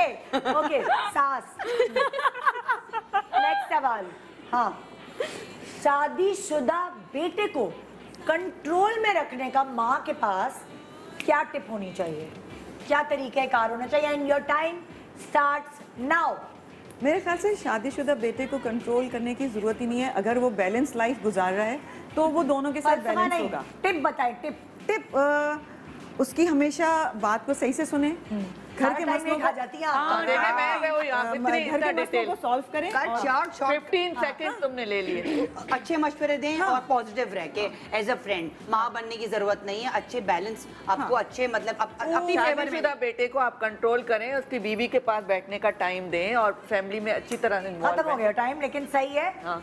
Okay okay सास next सवाल हाँ शादीशुदा बेटे को कंट्रोल में रखने का माँ के पास क्या टिप होनी चाहिए? क्या तरीका कार होना चाहिए? And your time starts now मेरे ख्याल से शादीशुदा बेटे को कंट्रोल करने की ज़रूरत ही नहीं है। अगर वो बैलेंस लाइफ गुजार रहा है तो वो दोनों के साथ बैलेंस होगा। टिप बताएँ टिप टिप अ, उसकी हमेशा बात को सही से सुने। घर के मसलों को जाती है हाँ, आपको। देखिए, मैं- मैं वही आप इतनी- घर इतना के मसलों डिटेल। को सॉल्व करें कट और- शॉर्ट शॉर्ट 15 सेकंड तुमने ले लिए। अच्छे मशवरे दें और पॉजिटिव रह के एज अ फ्रेंड माँ बनने की ज़रूरत नहीं है अच्छे बैलेंस आपको अच्छे मतलब अपनी फेवर में बेटे को आप कंट्रोल करें उसकी बीवी के पास बैठने का टाइम दें और फैमिली में अच्छी तरह इन्वॉल्व खत्म हो गया टाइम लेकिन सही है। हाँ।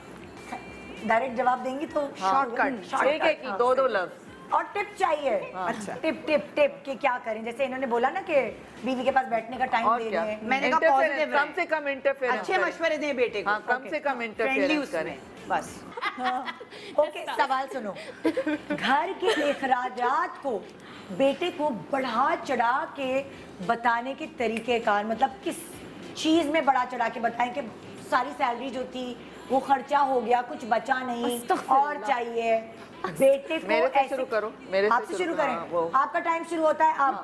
डायरेक्ट जवाब देंगी तो शॉर्टकट एक एक दो दो लफ्ज। और टिप चाहिए। अच्छा। टिप टिप टिप कि क्या करें? जैसे इन्होंने बोला ना कि बीवी के पास बैठने का टाइम दे मैंने कहा positive कम से कम इंटरफेरेंस अच्छे मशवरे दें बेटे को। हाँ कम से कम फ्रेंडली इंटरफेरेंस करें। बस। ओके सवाल सुनो। घर के अखराजात को बेटे को बढ़ा चढ़ा के बताने के तरीके कार मतलब किस चीज़ में बढ़ा चढ़ा के बताएँ कि सारी सैलरी जो थी वो खर्चा हो गया कुछ बचा नहीं और चाहिए। बेटे को मेरे से शुरू करो, मेरे आपसे शुरू करें। हाँ, आपका टाइम शुरू होता है अब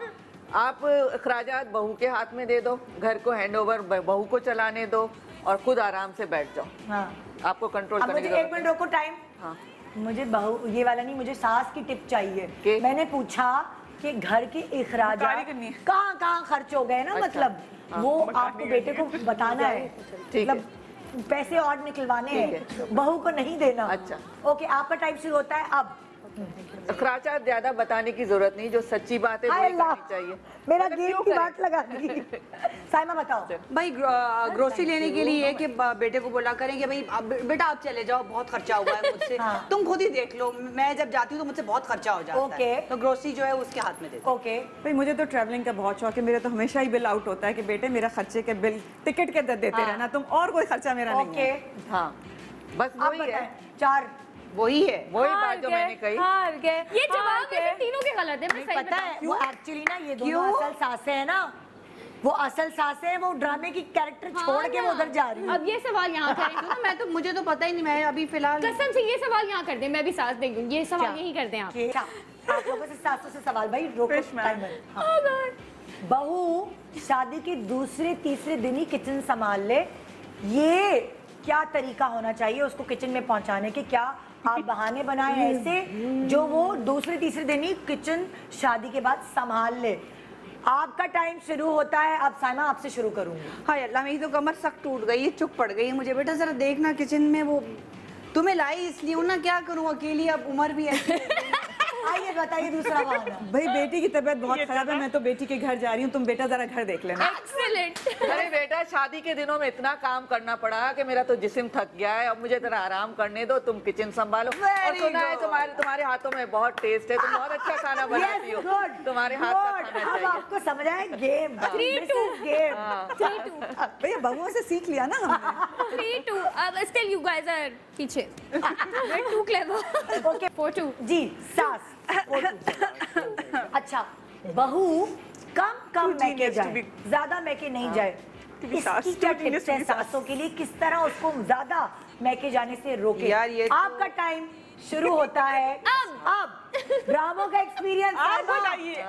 आप अखराजात बहू के हाथ में दे दो घर को हैंड ओवर बहू को चलाने दो और खुद आराम से बैठ जाओ। हाँ। आपको कंट्रोल करने मुझे एक मिनट रोको टाइम हाँ। मुझे बहू ये वाला नहीं मुझे सास की टिप चाहिए। के? मैंने पूछा कि घर के है। कहाँ कहाँ खर्च हो गए ना अच्छा, मतलब? हाँ, वो आपको बेटे को बताना है। ठीक है। मतलब पैसे और निकलवाने हैं। बहू को नहीं देना। अच्छा। ओके आपका टाइम शुरू होता है अब। खराचा ज़्यादा बताने की ज़रूरत नहीं जो सच्ची बात है करनी चाहिए। मेरा मतलब गेम की बात लगा दी साइमा बताओ। भाई ग्रोसरी लेने के लिए कि बेटे को बोला करें कि भाई बेटा आप चले जाओ बहुत खर्चा हुआ है मुझसे। हाँ। तुम खुद ही देख लो मैं जब जाती हूँ तो मुझसे बहुत खर्चा हो जाता ओके। है तो ग्रोसरी जो है उसके हाथ में दे ओके। भाई मुझे तो ट्रैवलिंग का बहुत शौक है। मेरा तो हमेशा ही बिल आउट होता है कि बेटे मेरा खर्चे के बिल टिकट के दे- देते हाँ। रहना। तुम और कोई खर्चा मेरा नहीं ओके। है। हाँ। बस वही है। चार। वही है। वही बात जो मैंने कही। हार गए ये जवाब तीनों के गलत है मैं सही पता है। वो एक्चुअली ना ये दोनों असल सासे हैं ना। वो असल सास है वो ड्रामे की कैरेक्टर हाँ छोड़ के वो उधर जा रही है। अब ये सवाल यहाँ करें सुनो, मैं तो मुझे तो पता ही नहीं मैं अभी फ़िलहाल कसम से ये सवाल यहाँ कर दे मैं भी साथ दे ये सवाल यही कर दें आप। आप लोगों से सासों से सवाल भाई रोको हाँ। बहू शादी के दूसरे तीसरे दिन ही किचन संभाल ले। ये क्या तरीका होना चाहिए उसको किचन में पहुँचाने के? क्या आप बहाने बनाए ऐसे जो वो दूसरे तीसरे दिन ही किचन शादी के बाद संभाल ले? आपका टाइम शुरू होता है अब साइमा आपसे शुरू करूँगी। हाय अल्लाह मेरी तो कमर सख्त टूट गई है चुप पड़ गई है मुझे। बेटा जरा देखना किचन में वो। तुम्हें लाई इसलिए ना क्या करूँ? अकेली अब उम्र भी है आइए बताइए दूसरा भाई बेटी की तबीयत बहुत खराब है मैं तो बेटी के घर जा रही हूँ तुम बेटा जरा घर देख लेना। एक्सीलेंट अरे बेटा शादी के दिनों में इतना काम करना पड़ा कि मेरा तो जिस्म थक गया है। अब मुझे जरा आराम करने दो तुम किचन संभालो। और सुना है तुम्हारे तुम्हारे हाथों में बहुत टेस्ट है। तुम बहुत अच्छा खाना बनाती हो। तुम्हारे हाथ का. खाना अब चाहिए। आपको समझ आया गेम टू भैया बहुओं से सीख लिया ना हमने। थ्री टू अब स्टिल यू गाइस आर पीछे। Too clever okay four two जी सास. अच्छा बहू कम कम मैके जाए ज़्यादा मैके नहीं जाए। To इसकी क्या टिप्स हैं सासों के लिए? किस तरह उसको ज़्यादा मैके जाने से रोके? यार, ये आपका टाइम शुरू होता है। अब। ड्रामो का एक्सपीरियंस आप बताइए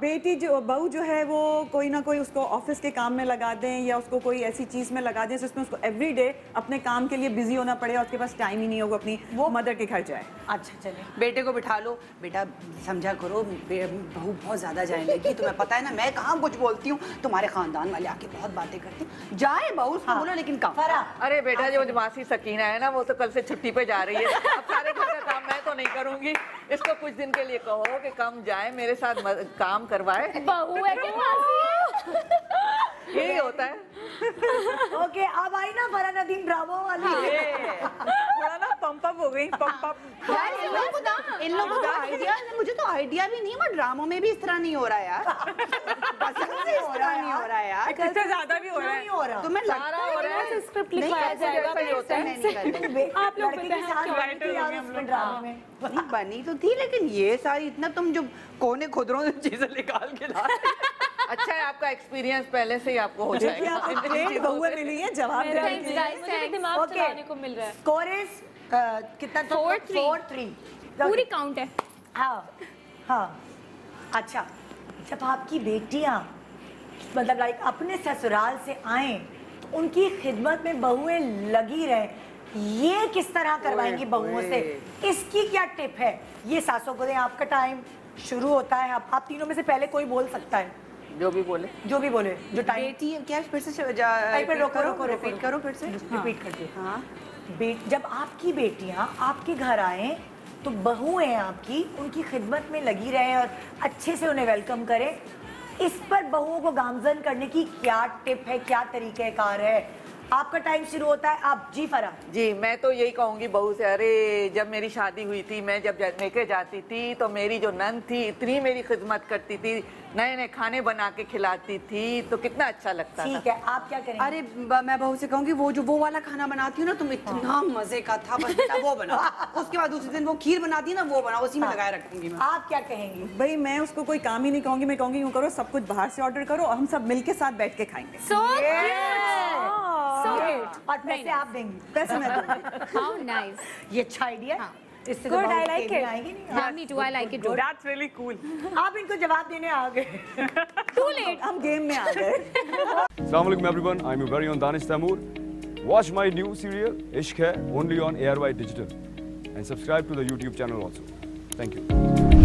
बेटी जो बहू जो है वो कोई ना कोई उसको ऑफ़िस के काम में लगा दें या उसको कोई ऐसी चीज़ में लगा दें जिसमें उसको एवरी डे अपने काम के लिए बिज़ी होना पड़े और उसके पास टाइम ही नहीं होगा अपनी वो मदर के घर जाए। अच्छा चलिए। बेटे को बिठा लो। बेटा समझा करो बहू बहुत ज़्यादा जाने लगी तुम्हें पता है ना मैं कहाँ कुछ बोलती हूँ। तुम्हारे खानदान वाले आके बहुत बातें करते हैं। जाए बहू हाँ। बोलो लेकिन कम अरे बेटा जो मासी सकीना है ना वो तो कल से छुट्टी पे जा रही है। अब सारे घर का काम मैं तो नहीं करूँगी। इसको कुछ दिन के लिए कहो कि कम जाए मेरे साथ मद- काम करवाए। बहू है कि यही होता है। ओके अब आई ना फरा नदीम ब्रावो वाली। थोड़ा ना हो गई पंप अप यार इन लोगों को तो इन लोगों को आइडिया मुझे तो आइडिया भी नहीं है ड्रामों में भी इस तरह नहीं हो रहा यार। कसम से इस तरह नहीं हो रहा यार। इससे ज़्यादा भी हो रहा है। हो रहा। तुम्हें सारा हो रहा है। स्क्रिप्ट लिखवाया जाएगा जैसा होता है। मैं नहीं करूँगी। आप लोग के साथ बनी ड्रामे में। तो थी लेकिन ये सारी इतना तुम जो कोने खुदरों से चीज़ें निकाल के ला अच्छा है आपका एक्सपीरियंस पहले से ही आपको हो जाएगा। मिली हैं जवाब देने Thanks, के मिल रहा है। स्कोर इज़ कितना Four, three. फोर थ्री पूरी काउंट है। हाँ हाँ। अच्छा जब आपकी बेटियाँ मतलब लाइक अपने ससुराल से आए तो उनकी खिदमत में बहुएँ लगी रहे। ये किस तरह करवाएँगी बहुओं से? इसकी क्या टिप है? ये सासों को दें आपका टाइम शुरू होता है। आप, आप तीनों में से पहले कोई बोल सकता है? जो भी बोले। जो भी बोले जो टाइम बेटी क्या फिर से रोको रोको रोको रिपीट करो फिर से। रिपीट कर दो हाँ। बेट जब आपकी बेटियाँ आपके घर आए तो बहुएँ आपकी, उनकी खिदमत में लगी रहे और अच्छे से उन्हें वेलकम करें। इस पर बहुओं को गामजन करने की क्या टिप है, क्या तरीक़ेकार है? आपका टाइम शुरू होता है आप जी फरा जी मैं तो यही कहूँगी बहू से अरे जब मेरी शादी हुई थी मैं जब लेके जाती थी तो मेरी जो नन थी इतनी मेरी खिदमत करती थी नए नए खाने बना के खिलाती थी तो कितना अच्छा लगता था। ठीक है आप क्या करेंगे? अरे मैं बहू से कहूँगी वो जो वो वाला खाना बनाती हूँ ना तुम इतना मज़े का था बस वो बना। उसके बाद दूसरे दिन वो खीर बनाती है ना वो बना उसी में लगाए रखूँगी मैं। आप क्या कहेंगी? भाई मैं उसको कोई काम ही नहीं कहूँगी मैं कहूँगी यूँ करो सब कुछ बाहर से ऑर्डर करो हम सब मिलके साथ बैठ के खाएँगे। और पैसे आप देंगी पैसे मैं हाउ नाइस ये अच्छा आइडिया हाँ। इससे Good, तो I बहुत like it. आएगी नहीं Yeah, me too. I like it too. That's really cool. आप इनको जवाब देने आ गए Too late. हम गेम में आ गए Assalamu alaikum everyone, I'm your very own Danish Tamoor. Watch my new serial Ishq Hai only on ARY Digital and subscribe to the YouTube channel also. Thank you.